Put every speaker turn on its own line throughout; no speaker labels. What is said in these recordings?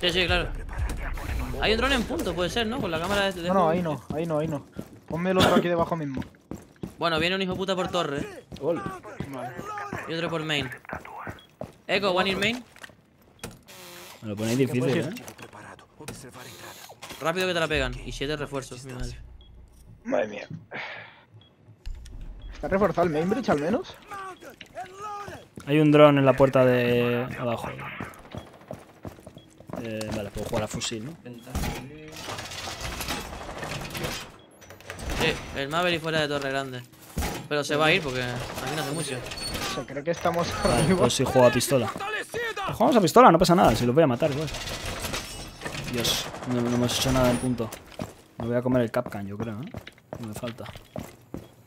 Sí, sí, claro. Hay un dron en punto, puede ser, ¿no? Con la cámara de... de
No, no, ahí no, ahí no, ahí no. Ponme el otro aquí debajo mismo.
Bueno, viene un hijo puta por torre. ¿eh?
Vale.
Y otro por main. Echo, one in main.
Me lo ponéis difícil, ¿eh?
Rápido que te la pegan. Y siete refuerzos, mi madre.
Madre mía. ¿Está reforzado el main bridge al menos?
Hay un dron en la puerta de abajo. Eh, vale, puedo jugar a fusil, ¿no?
Sí, el Maverick fuera de Torre Grande. Pero se va a ir porque aquí no hace mucho.
Se cree que estamos
Vale,
arriba.
pues sí juego a pistola. Jugamos a pistola, no pasa nada, si los voy a matar igual. Dios, no, no hemos hecho nada en punto. Me voy a comer el Capcan, yo creo, ¿eh? No me falta.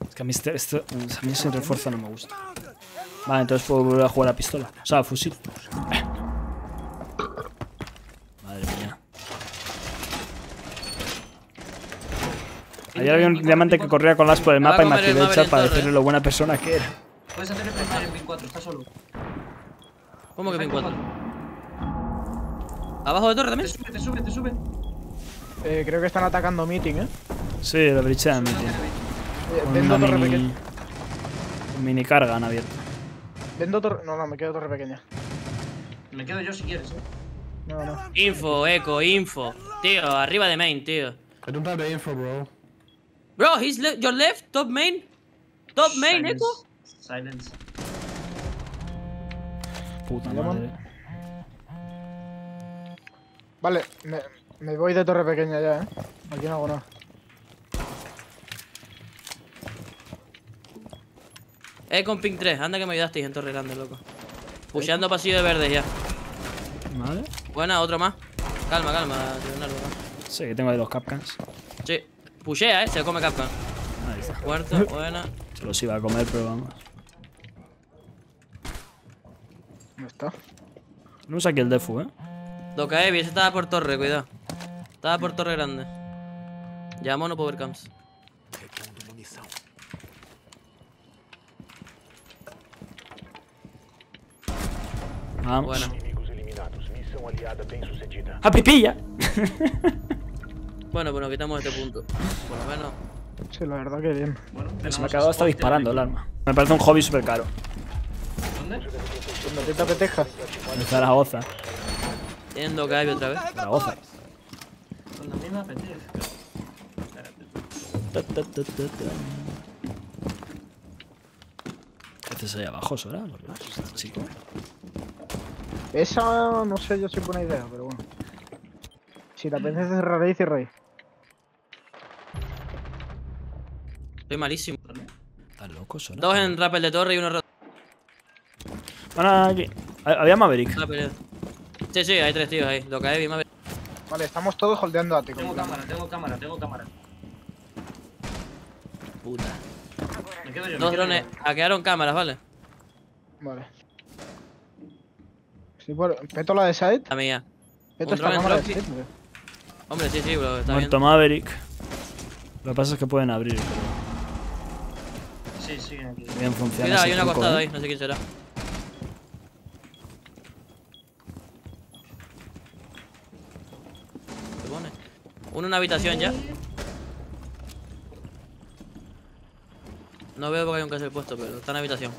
Es que a mí, este, este- a mí ese refuerzo no me gusta. Vale, entonces puedo volver a jugar a pistola. O sea, a fusil. Madre mía. Ayer había un diamante que corría con las por el mapa y me activé el chat para decirle lo buena persona que era.
Puedes hacer el primer en pin 4, está solo.
¿Cómo que pin 4? ¿Abajo de torre
Te
también?
sube, te sube, te sube.
Eh, creo que están atacando meeting, ¿eh?
Sí, lo brichean, tío.
Eh, Vendo torre
mini,
pequeña.
mini carga han abierto.
Vendo torre. No, no, me quedo torre pequeña.
Me quedo yo si quieres, eh.
No, no.
Info, eco, info. Tío, arriba de main, tío.
I don't have the info, bro.
Bro, he's le your left, top main. Top main,
Silence.
eco.
Silence.
Puta madre.
Vale, me, me voy de torre pequeña ya, ¿eh? Aquí no hago nada.
Eh, con ping 3. Anda que me ayudasteis en Torre Grande, loco. Pusheando pasillo de verdes ya.
Vale.
Buena, otro más. Calma, calma, Leonardo.
Sí, que tengo ahí los capcans.
Sí. Pushea, eh. Se come Capcan.
Ahí está.
Muerto, buena.
Se los iba a comer, pero vamos.
¿Dónde está?
No usa aquí el defu, ¿eh?
Doca Evi, ese estaba por torre, cuidado. Estaba por torre grande. Llamo no power camps.
Vamos.
Buena.
¡A pipilla!
Bueno, pues nos quitamos este punto. Por lo menos.
Sí, la verdad que bien.
Bueno,
Se me ha quedado hasta disparando el arma. Me parece un hobby súper caro.
¿Dónde?
Cuando te te apetezca.
En Zaragoza.
Tienen Doca Evi otra vez.
Zaragoza.
Cuando a mí me.
¿Qué haces ahí abajo, Sora? Chico.
Esa no sé yo si es buena idea, pero bueno. Si te apetece cerrar ahí, cierra ahí.
Estoy malísimo.
¿Estás loco, Sora?
Dos en rappel de torre y uno en
Van aquí. Ha- Había Maverick.
rappel. Sí, sí, hay tres tíos ahí. Doca Evi, Maverick.
Vale, estamos todos holdeando a ti.
Tengo cámara, tengo cámara, tengo cámara.
Puta.
Me quedo yo. me
Dos
quedo
drones.
yo.
Hackearon cámaras, ¿vale?
Vale. Sí, bueno, peto la de side.
La mía.
Peto esta cámara de side. hombre.
Sí, sí, bro. Está bien.
Muerto Maverick. Lo que pasa es que pueden abrir. pero
Sí, siguen aquí.
Bien funciona.
Cuidado, hay
truco,
acostado
¿eh?
ahí. No sé quién será. ¿Qué pone? Uno en una habitación ya. No veo porque hay un caso puesto, pero está en la habitación.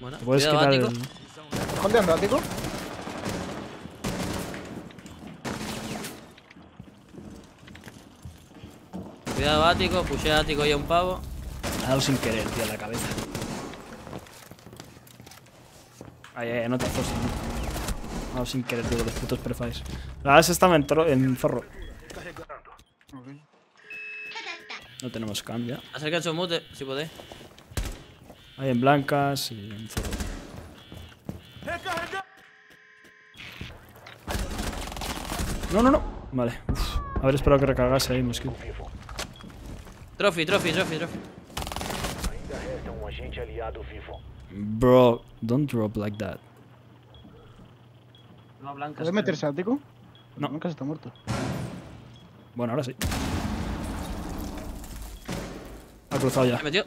Bueno,
Te puedes
cuidado,
quitar
ático.
el...
¿Estás holdeando, ático?
Cuidado, ático. Pushea ático y a un pavo.
Me ha dado sin querer, tío, en la cabeza. Ay, ay, no te no. Me ha dado sin querer, tío, los putos prefires. La base estaba en, en zorro. No tenemos cam ya.
Acerca su mute, si podéis.
Hay en blancas y en zorro. No, no, no. Vale. Uf. Haber esperado que recargase ahí, mosquito.
Trophy, trophy, trophy, trophy.
Bro, don't drop like that.
No, blancas.
¿Puede meterse ático?
No.
Nunca se está muerto.
Bueno, ahora sí. Ha cruzado ya.
Metió.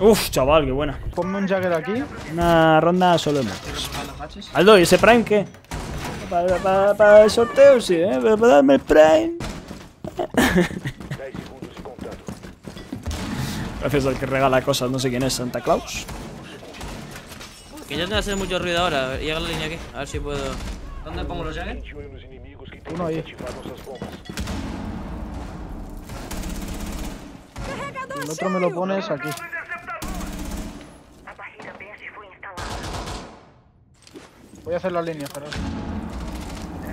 Uf, chaval, qué buena.
Ponme un jacket aquí.
Una ronda solo de muertos.
¿Para los hatches?
Aldo, ¿y ese Prime qué? Para, para, para el sorteo, sí, ¿eh? Para, para darme el Prime. Gracias al que regala cosas, no sé quién es, Santa Claus.
Que intenten hacer mucho ruido ahora. Llega la línea aquí. A ver si puedo.
¿Dónde pongo los jaggers?
Uno ahí. El otro me lo pones aquí.
A.
Voy a hacer la línea, pero.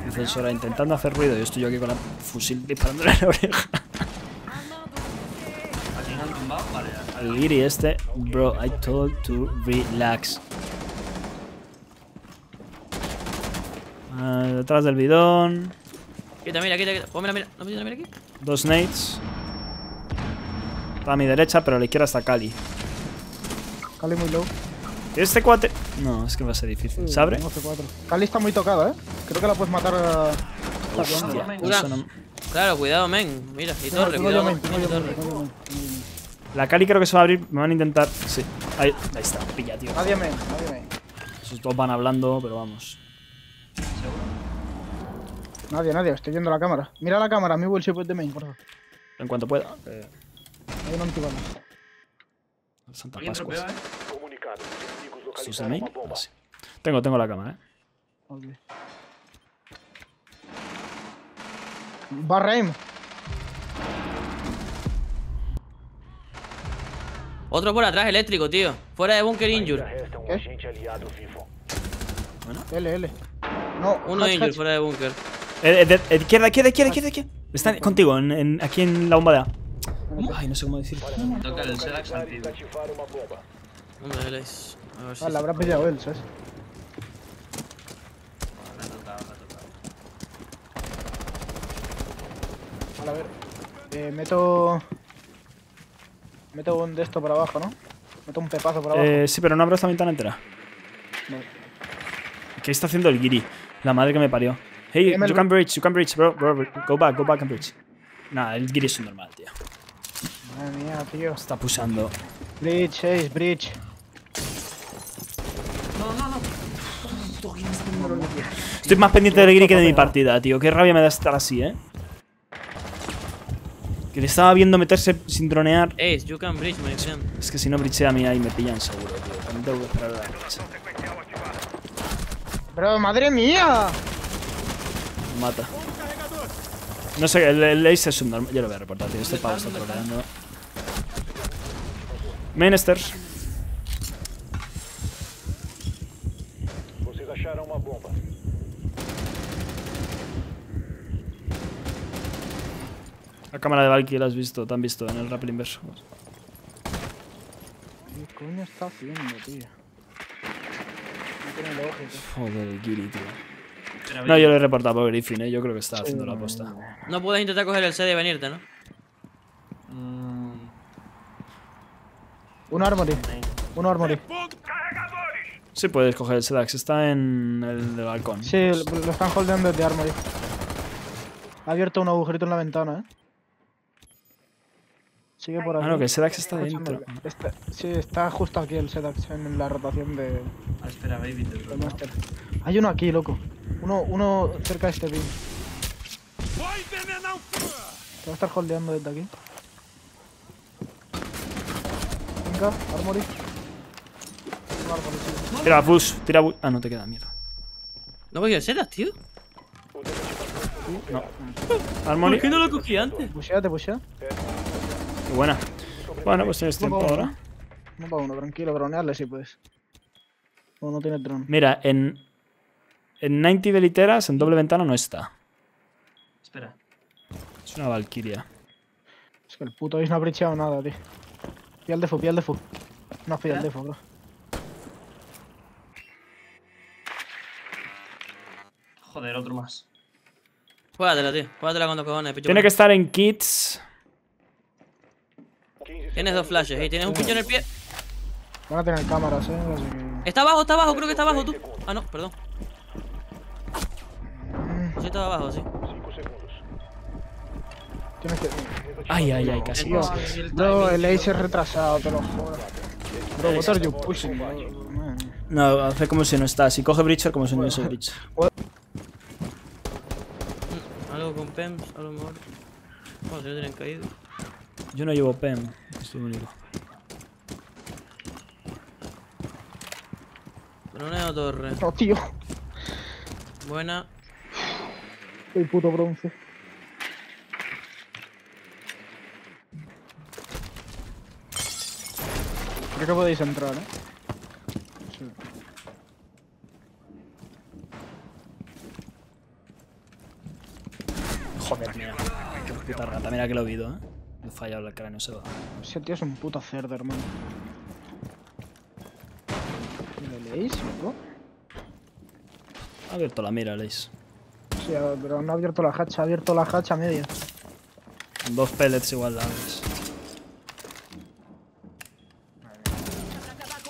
Dice el Sora intentando hacer ruido y estoy yo aquí con la fusil disparándole en la oreja.
¿Aquí han tumbado? Vale, ya.
Al Giri este, bro, I told to relax. Ah, detrás del bidón.
Quita, mira, quita, quita. Mira. ¿No me la mira aquí?
Dos nades. Está a mi derecha, pero a la izquierda está Cali.
Cali muy low.
Este cuate. No, es que va a ser difícil. ¿Se abre?
Tengo C4. Cali está muy tocada, eh. Creo que la puedes matar a.
Hostia, no-
Claro, cuidado, men. Mira, y torre, cuidado.
La Cali creo que se va a abrir. Me van a intentar. Sí. Ahí, ahí está, pilla, tío.
Nadie main, nadie main.
Esos dos van hablando, pero vamos.
Nadie, nadie, estoy viendo la cámara. Mira la cámara, mi will ship de main, por favor.
En cuanto pueda. Eh,
Hay un antibalas.
Santa
¿Alguien
Pascua. Ahora sí. Tengo, tengo la cámara, eh.
Ok. Barraim.
Otro por atrás, eléctrico, tío. Fuera de bunker injure.
L, L. No,
Uno
hatch,
injure
hatch.
fuera de bunker.
Eh, eh, de- eh, izquierda, izquierda, izquierda, izquierda, izquierda. Está contigo, en, en- aquí en la bomba de A. Ay, no sé cómo decir.
Toca el Sedax antiguo.
Hombre, él es. A ver si.
Ah, la habrá pillado él, ¿sabes?
Me ha tocado, me ha tocado.
Vale, a ver. Eh, meto. Meto un de esto para abajo, ¿no? Meto un pepazo para abajo.
Eh, sí, pero no abro esta ventana entera.
Vale.
¿Qué está haciendo el Giri? La madre que me parió. Hey, you can bridge, you can bridge, bro, bro, bro. Go back, go back and bridge. Nah, el Giri es un normal, tío.
Madre mía, tío.
Está pusando.
Bridge, Ace, bridge.
No, no, no.
Estoy más pendiente del Giri que de mi partida, tío. Qué rabia me da estar así, eh. Que le estaba viendo meterse sin dronear.
Ace, you can bridge, my friend.
Es que si no bridgea a mí ahí me pillan seguro, tío. También tengo que esperar a la.
Pero madre mía.
Me mata. No sé, el, el Ace es un normal. Yo lo voy a reportar, tío. Este pavo está troleando. Mainsters. La cámara de Valky la has visto, te han visto en el rappel inverso.
¿Qué coño está haciendo, tío? No tiene lógica.
Joder, el Giri, tío. No, yo lo he reportado por Griffin, eh. Yo creo que está haciendo la aposta.
No puedes intentar coger el CD y venirte, ¿no?
Mm,
Un armory. Un armory.
Sí, puedes coger el Sedax, está en el del balcón.
Sí, lo lo están holdeando desde armory. Ha abierto un agujerito en la ventana, eh. Sigue por aquí.
Ah, no, que el Sedax está dentro.
está- sí, está justo aquí el Sedax en la rotación de,
ah, espera, baby. Te lo
Master. Hay uno aquí, loco. Uno, uno cerca de este pin. Te va a estar holdeando desde aquí. Venga, armory. Armory.
Tira push, tira bu- Ah, no te queda mierda.
¿No cogí el sedas, tío?
Harmony.
¿Por qué no lo cogí antes?
Pushea, pushea.
Qué buena. Bueno, pues tienes tiempo
Vamos,
ahora.
No para uno, tranquilo, dronearle si puedes. No, no tiene drone.
Mira, en. En 90 de literas, en doble ventana no está.
Espera.
Es una Valkyria.
Es que el puto Ace no ha bricheado nada, tío. Pilla el defo, pilla el defo. No has pillado el defo, bro.
Joder, otro más.
Juégatela, tío. Juégatela con dos cojones, picho.
Tiene que estar en kits.
Tienes dos flashes y tienes un pincho en el pie.
Van a tener cámaras, eh. Así que...
Está abajo, está abajo, creo que está abajo tú. Ah, no, perdón.
Mm,
Sí, estaba abajo, sí.
Tienes que.
Ay, ay, ay, casi. Casi.
bro, el ace es retrasado, te lo juro. Bro, what are you pushing.
No, hace como si no está. Si coge Breacher, como si no hubiese Breacher.
Algo con PEMS, a lo mejor. Bueno, si no tienen caído.
Yo no llevo PEM, estoy único.
Droneo torre.
No, tío.
Buena.
El puto bronce. Creo que podéis entrar, eh. Sí.
Joder, mira. Qué puta rata, mira que lo he oído, eh. Me he fallado el cráneo, se va.
Ese tío es un puto cerdo, hermano. ¿Le leéis, loco?
Ha abierto la mira, Leis.
Sí, a- pero no ha abierto la hacha, ha abierto la hacha media.
Con dos pellets igual la abres.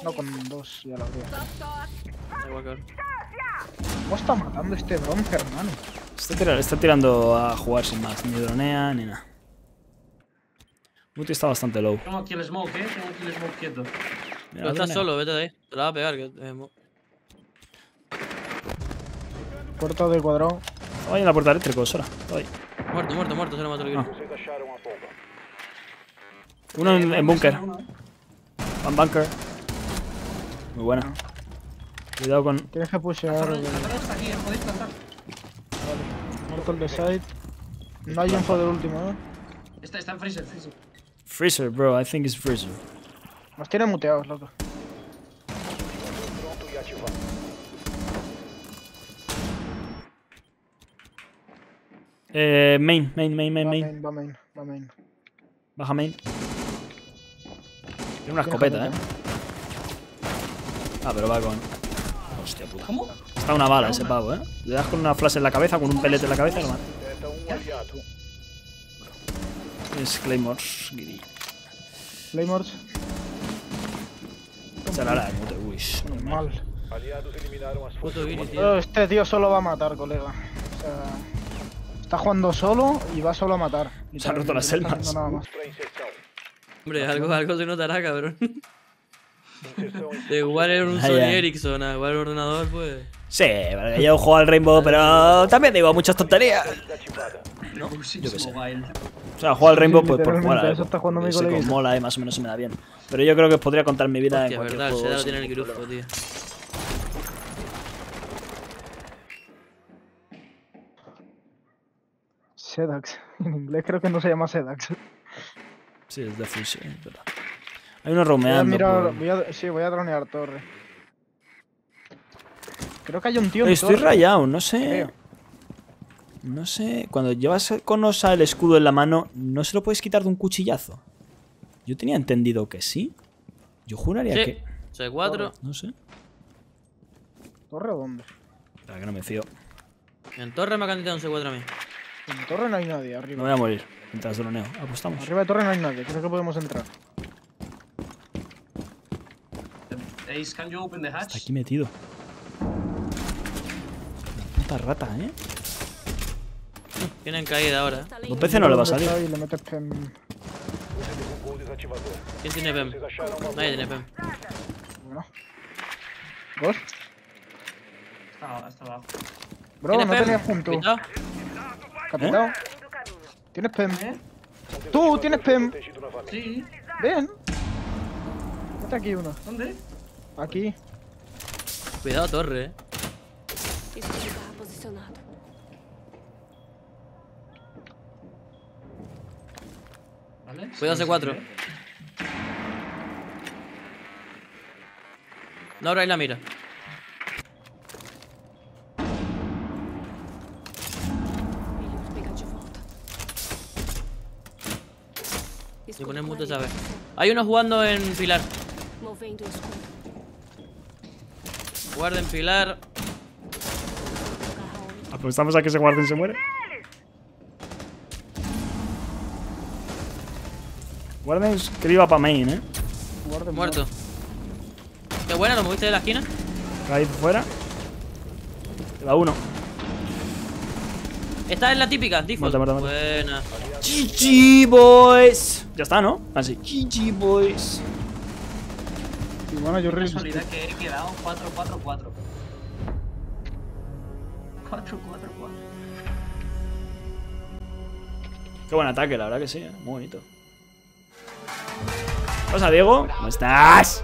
No, con dos ya la abría.
Da igual que ahora.
¿Cómo está matando este bronce, hermano?
Está, tira- está tirando a jugar sin más. Ni dronea ni nada. Muti está bastante low.
Tengo aquí el smoke, eh. Tengo aquí el smoke quieto.
Mira,
Pero estás solo, vete de ahí. Te la va a pegar. Que, eh,
Puerta de cuadrado.
Estaba ahí en la puerta eléctrica, Sora. Estaba ahí.
muerto, muerto, muerto. Se lo mató el
Ah.
equipo.
Uno en, en búnker.
Eh.
One bunker. Muy buena. Cuidado con.
Tienes que pushear.
Está aquí, eh. Podéis plantar.
Muerto el de side. No hay info del último, eh.
Está, está en freezer, freezer.
Freezer, bro. I think it's Freezer.
Nos tiene muteados, loco.
Eh, main, main, main, main,
Va
main.
main, va main, va main.
Baja main. Tiene una escopeta, eh. Ah, pero va con. Hostia puta.
¿Cómo?
Está una bala ese pavo, eh. Le das con una flash en la cabeza, con un pelete en la cabeza y lo mata. Es Claymores. Giddy.
Claymores,
Charala, no te wish.
mal.
Puto Giri, tío.
Pero este tío solo va a matar, colega. O sea, está jugando solo y va solo a matar.
Se han roto las selmas.
Hombre, algo, algo se notará, cabrón. De igual era un Sony. Ericsson a igual ordenador, pues.
Sí, porque yo juego al Rainbow, pero también digo muchas tonterías.
No, yo
qué sé. O sea, juego al Rainbow pues, por jugar a
eso está jugando mi coleguita.
mola y más o menos se me da bien. Pero yo creo que podría contar mi vida
Hostia,
en cualquier
verdad, el
juego.
Seda tiene en el grufo, tío.
Sedax. En inglés creo que no se llama Sedax.
Sí, es de es verdad. Hay uno
Voy a
romeando.
mirar,
por-
voy a, sí, voy a dronear torre. Creo que hay un tío en
Estoy
torre.
rayado, no sé.
Creo.
No sé. Cuando llevas con Osa el escudo en la mano, ¿no se lo puedes quitar de un cuchillazo? Yo tenía entendido que sí. Yo juraría
Sí,
que.
C4.
No sé.
¿Torre o dónde?
Espera que no me fío.
En torre me ha cantado un C4 a mí.
En torre no hay nadie,
Me
arriba.
voy a morir mientras droneo. Apostamos.
Arriba de torre no hay nadie, creo que podemos entrar.
Ace, can you open the hatch?
Está aquí metido. Puta rata, ¿eh?
Tienen caída ahora.
Dos veces no le va a salir.
¿Quién tiene PEM? Nadie tiene PEM.
Bueno. Ghost.
Está, está abajo.
Bro,
¿Tiene
no
PEM?
tenías tú.
Cuidado.
Capitán. ¿Tienes pem?
¿Eh?
Tú tienes pem.
Sí.
Ven. Mete aquí uno.
¿Dónde?
Aquí.
Cuidado, torre, eh.
¿Vale?
Cuidado
Sí,
C4.
sí,
No abráis la mira. Si pones mute, sabes. Hay uno jugando en pilar. Guarden pilar.
Apostamos a que ese guarden se muere. Guarden que iba para main, ¿eh?
Guarden
Muerto. Qué buena, lo moviste de la esquina.
Caído fuera. Queda uno.
Esta es la típica, default.
Muerta, muerta, muerta.
Buena.
GG, boys. Ya está, ¿no? Así. GG, boys.
Y bueno, yo
casualidad que he quedado 4-4-4. 4-4-4.
Qué buen ataque, la verdad que sí, ¿eh? muy bonito. ¿Qué pasa, Diego? ¿Cómo estás?